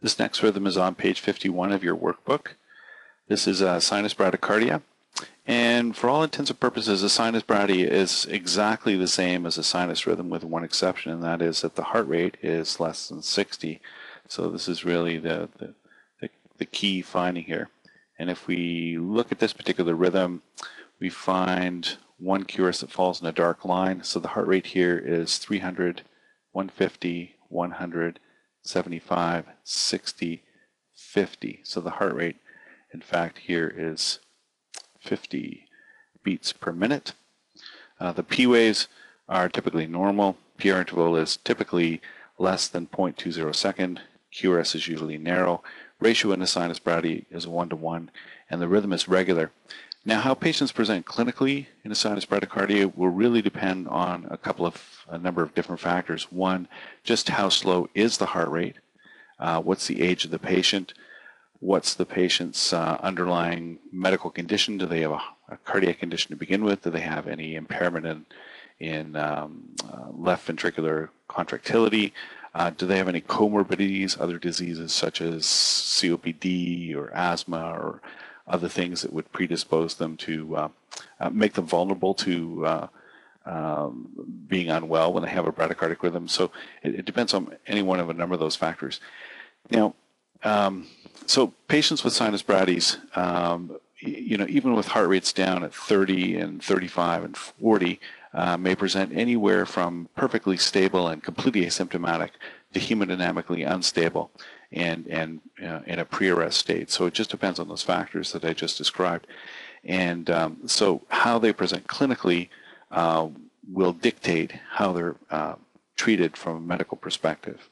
This next rhythm is on page 51 of your workbook. This is a sinus bradycardia. And for all intents and purposes, a sinus brady is exactly the same as a sinus rhythm with one exception, and that is that the heart rate is less than 60. So this is really the, the, the, the key finding here. And if we look at this particular rhythm, we find one QRS that falls in a dark line. So the heart rate here is 300, 150, 100, 75, 60, 50. So the heart rate, in fact, here is 50 beats per minute. Uh, the P waves are typically normal. PR interval is typically less than 0.20 second. QRS is usually narrow. Ratio in the sinus brady is 1 to 1, and the rhythm is regular. Now, how patients present clinically in a sinus bradycardia will really depend on a couple of a number of different factors. One, just how slow is the heart rate? Uh, what's the age of the patient? What's the patient's uh, underlying medical condition? Do they have a, a, cardiac condition to begin with? Do they have any impairment in, in um, uh, left ventricular contractility? Uh, do they have any comorbidities, other diseases such as COPD or asthma or other things that would predispose them to uh, uh, make them vulnerable to uh, um, being unwell when they have a bradycardic rhythm. So it, it, depends on any one of a number of those factors. Now, um, so patients with sinus bradies, um, you know, even with heart rates down at 30 and 35 and 40, uh, may present anywhere from perfectly stable and completely asymptomatic to hemodynamically unstable and, and uh, in a pre-arrest state. So it just depends on those factors that I just described. And um, so how they present clinically uh, will dictate how they're uh, treated from a medical perspective.